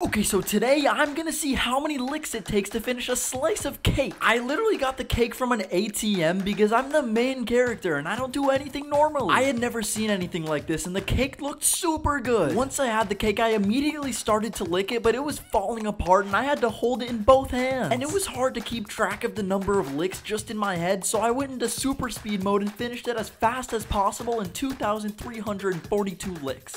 Okay, so today I'm gonna see how many licks it takes to finish a slice of cake. I literally got the cake from an ATM because I'm the main character and I don't do anything normally. I had never seen anything like this and the cake looked super good. Once I had the cake, I immediately started to lick it, but it was falling apart and I had to hold it in both hands. And it was hard to keep track of the number of licks just in my head, so I went into super speed mode and finished it as fast as possible in 2,342 licks.